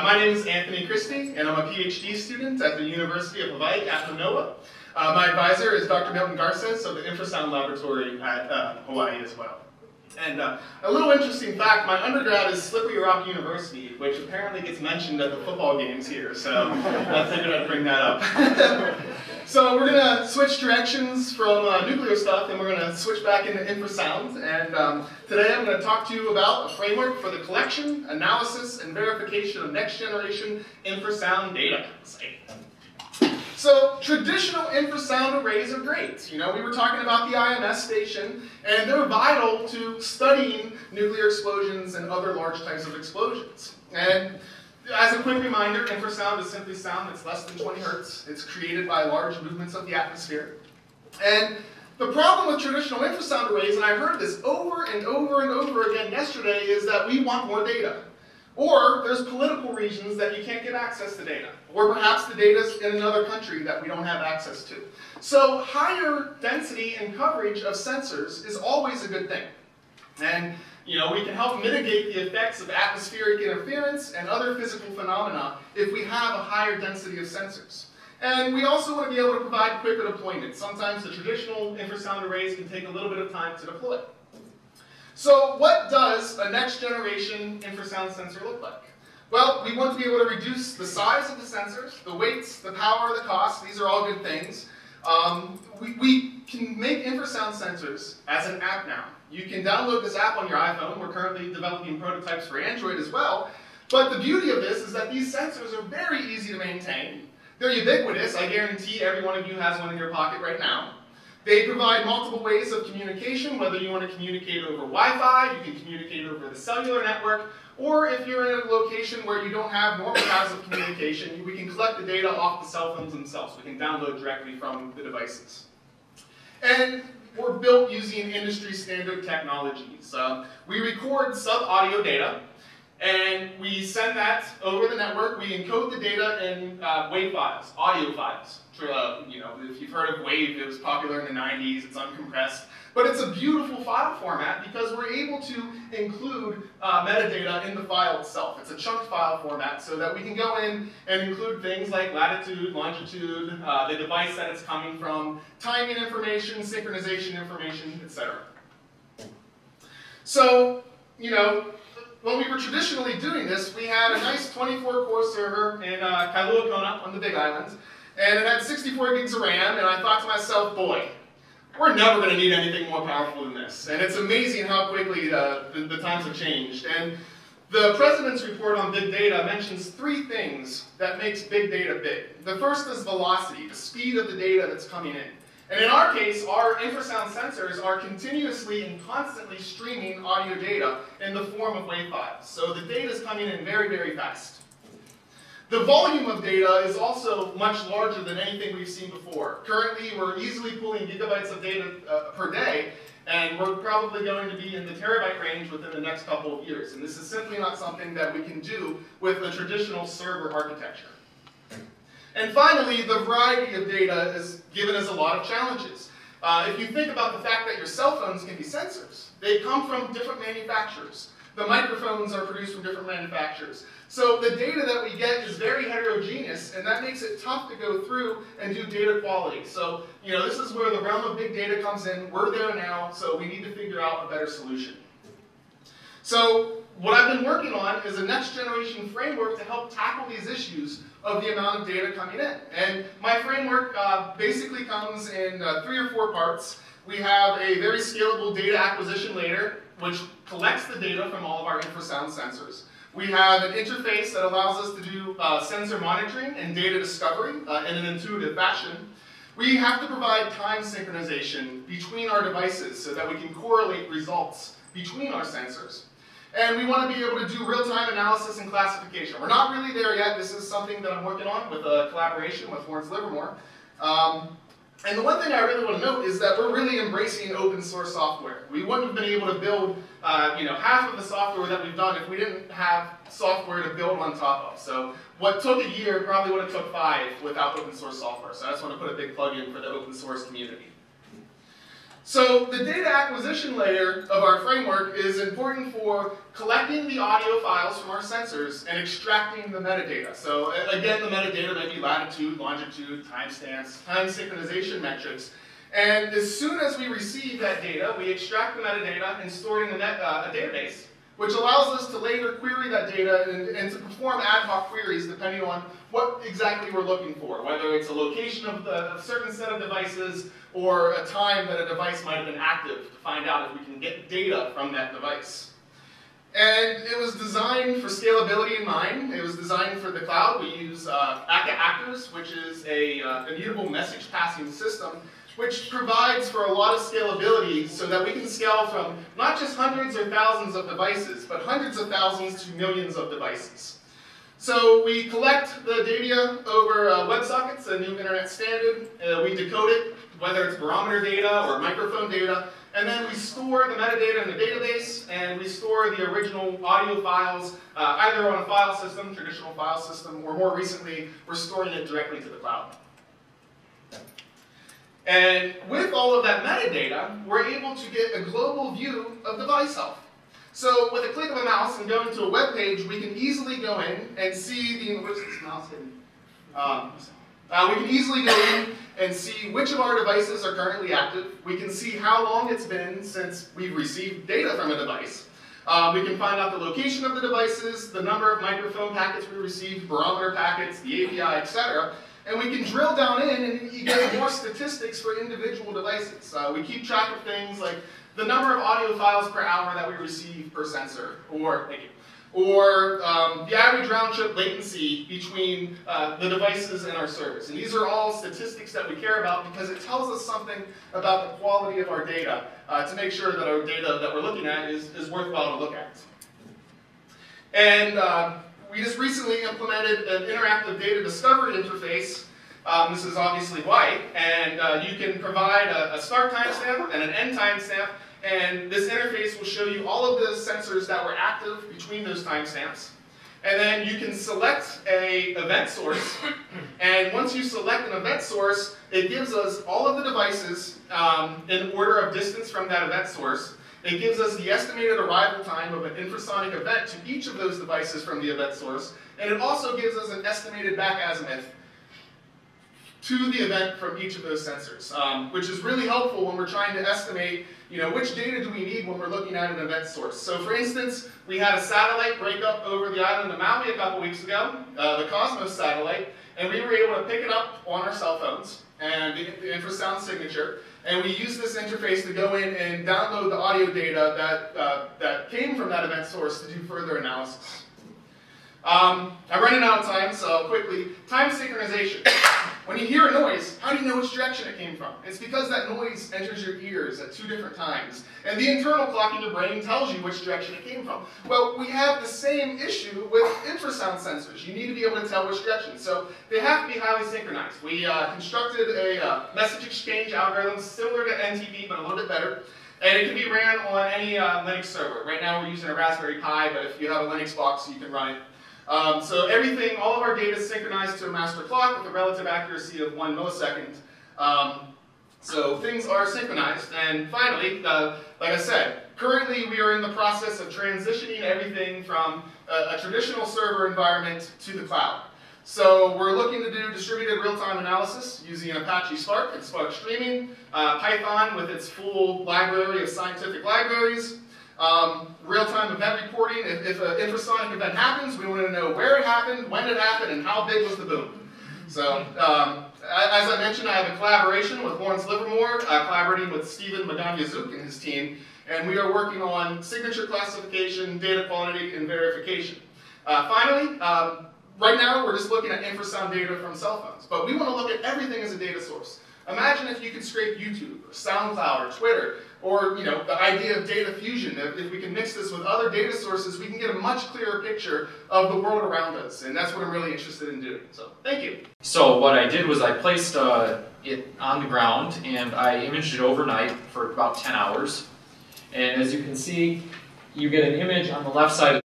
Uh, my name is Anthony Christe, and I'm a PhD student at the University of Hawaii at Manoa. Uh, my advisor is Dr. Milton Garces of the Infrasound Laboratory at uh, Hawaii as well. And uh, a little interesting fact, my undergrad is Slippery Rock University, which apparently gets mentioned at the football games here, so I figured I'd bring that up. so we're going to switch directions from uh, nuclear stuff, and we're going to switch back into infrasound. And um, today I'm going to talk to you about a framework for the collection, analysis, and verification of next-generation infrasound data. So traditional infrasound arrays are great. You know, we were talking about the IMS station, and they're vital to studying nuclear explosions and other large types of explosions. And as a quick reminder, infrasound is simply sound that's less than 20 hertz. It's created by large movements of the atmosphere. And the problem with traditional infrasound arrays, and I heard this over and over and over again yesterday, is that we want more data. Or there's political reasons that you can't get access to data. Or perhaps the data's in another country that we don't have access to. So higher density and coverage of sensors is always a good thing. And you know, we can help mitigate the effects of atmospheric interference and other physical phenomena if we have a higher density of sensors. And we also want to be able to provide quicker deployment. Sometimes the traditional infrasound arrays can take a little bit of time to deploy. So what does a next generation infrasound sensor look like? Well, we want to be able to reduce the size of the sensors, the weights, the power, the cost. These are all good things. Um, we, we can make infrasound sensors as an app now. You can download this app on your iPhone. We're currently developing prototypes for Android as well. But the beauty of this is that these sensors are very easy to maintain. They're ubiquitous. I guarantee every one of you has one in your pocket right now. They provide multiple ways of communication, whether you want to communicate over Wi-Fi, you can communicate over the cellular network, or if you're in a location where you don't have normal paths of communication, we can collect the data off the cell phones themselves. We can download directly from the devices. And we're built using industry standard technologies. Uh, we record sub-audio data, and we send that over the network. We encode the data in uh, WAV files, audio files. Uh, you know, if you've heard of WAV, it was popular in the 90s. It's uncompressed. But it's a beautiful file format because we're able to include uh, metadata in the file itself. It's a chunked file format so that we can go in and include things like latitude, longitude, uh, the device that it's coming from, timing information, synchronization information, etc. So, you know, when we were traditionally doing this, we had a nice 24-core server in uh, Kailua Kona on the Big Island, and it had 64 gigs of RAM, and I thought to myself, boy, we're never going to need anything more powerful than this. And it's amazing how quickly uh, the, the times have changed. And the President's report on big data mentions three things that makes big data big. The first is velocity, the speed of the data that's coming in. And in our case, our infrasound sensors are continuously and constantly streaming audio data in the form of wave files. So the data is coming in very, very fast. The volume of data is also much larger than anything we've seen before. Currently, we're easily pulling gigabytes of data uh, per day, and we're probably going to be in the terabyte range within the next couple of years. And this is simply not something that we can do with a traditional server architecture. And finally, the variety of data has given us a lot of challenges. Uh, if you think about the fact that your cell phones can be sensors, they come from different manufacturers. The microphones are produced from different manufacturers. So the data that we get is very heterogeneous, and that makes it tough to go through and do data quality. So, you know, this is where the realm of big data comes in. We're there now, so we need to figure out a better solution. So what I've been working on is a next generation framework to help tackle these issues of the amount of data coming in. And my framework uh, basically comes in uh, three or four parts. We have a very scalable data acquisition layer, which collects the data from all of our infrasound sensors. We have an interface that allows us to do uh, sensor monitoring and data discovery uh, in an intuitive fashion. We have to provide time synchronization between our devices so that we can correlate results between our sensors. And we want to be able to do real-time analysis and classification. We're not really there yet. This is something that I'm working on with a collaboration with Lawrence Livermore. Um, and the one thing I really want to note is that we're really embracing open source software. We wouldn't have been able to build uh, you know, half of the software that we've done if we didn't have software to build on top of. So what took a year probably would have took five without open source software. So I just want to put a big plug in for the open source community. So the data acquisition layer of our framework is important for collecting the audio files from our sensors and extracting the metadata. So again, the metadata might be latitude, longitude, timestamps, time synchronization metrics. And as soon as we receive that data, we extract the metadata and store it in a, net, uh, a database, which allows us to later query that data and, and, to perform ad hoc queries depending on what exactly we're looking for, whether it's a location of the, a certain set of devices or a time that a device might have been active to find out if we can get data from that device. And it was designed for scalability in mind. It was designed for the cloud. We use uh, Akka Actors, which is a uh, immutable message passing system which provides for a lot of scalability so that we can scale from not just hundreds or thousands of devices, but hundreds of thousands to millions of devices. So we collect the data over uh, WebSockets, a new internet standard. Uh, we decode it, whether it's barometer data or microphone data, and then we store the metadata in the database, and we store the original audio files uh, either on a file system, traditional file system, or more recently, we're storing it directly to the cloud. And with all of that metadata, we're able to get a global view of device health. So with a click of a mouse and going to a web page, we can easily go in and see the, where's this mouse hidden? Um, uh, we can easily go in and see which of our devices are currently active. We can see how long it's been since we've received data from a device. Uh, we can find out the location of the devices, the number of microphone packets we received, barometer packets, the API, etc. And we can drill down in and get more statistics for individual devices. Uh, we keep track of things like the number of audio files per hour that we receive per sensor, or you, or um, the average round trip latency between uh, the devices and our service. And these are all statistics that we care about because it tells us something about the quality of our data uh, to make sure that our data that we're looking at is, is worthwhile to look at. And uh, we just recently implemented an interactive data discovery interface. Um, this is obviously white, and uh, you can provide a, a start timestamp and an end timestamp, and this interface will show you all of the sensors that were active between those timestamps. And then you can select a event source, and once you select an event source, it gives us all of the devices um, in order of distance from that event source, it gives us the estimated arrival time of an infrasonic event to each of those devices from the event source, and it also gives us an estimated back azimuth to the event from each of those sensors, um, which is really helpful when we're trying to estimate, you know, which data do we need when we're looking at an event source. So for instance, we had a satellite breakup over the island of Maui a couple weeks ago, uh, the Cosmos satellite, and we were able to pick it up on our cell phones and the, the infrasound signature, and we use this interface to go in and download the audio data that, uh, that came from that event source to do further analysis. Um, I'm running out of time, so quickly. Time synchronization. When you hear a noise, how do you know which direction it came from? It's because that noise enters your ears at two different times. And the internal clock in your brain tells you which direction it came from. Well, we have the same issue with infrasound sensors. You need to be able to tell which direction. So they have to be highly synchronized. We uh, constructed a uh, message exchange algorithm similar to NTP, but a little bit better. And it can be ran on any uh, Linux server. Right now we're using a Raspberry Pi, but if you have a Linux box, you can run it um, so everything, all of our data is synchronized to a master clock with a relative accuracy of one millisecond. Um, so things are synchronized. And finally, uh, like I said, currently we are in the process of transitioning everything from a, a traditional server environment to the cloud. So we're looking to do distributed real-time analysis using Apache Spark and Spark Streaming, uh, Python with its full library of scientific libraries, um, Real-time event reporting, if, if an infrasonic event happens, we want to know where it happened, when it happened, and how big was the boom. So, um, as I mentioned, I have a collaboration with Lawrence Livermore, uh, collaborating with Stephen Magana-Zook and his team, and we are working on signature classification, data quality, and verification. Uh, finally, um, right now we're just looking at infrasound data from cell phones, but we want to look at everything as a data source. Imagine if you could scrape YouTube, or SoundCloud, or Twitter, or you know the idea of data fusion. If, we can mix this with other data sources, we can get a much clearer picture of the world around us, and that's what I'm really interested in doing. So thank you. So what I did was I placed uh, it on the ground and I imaged it overnight for about 10 hours. And as you can see, you get an image on the left side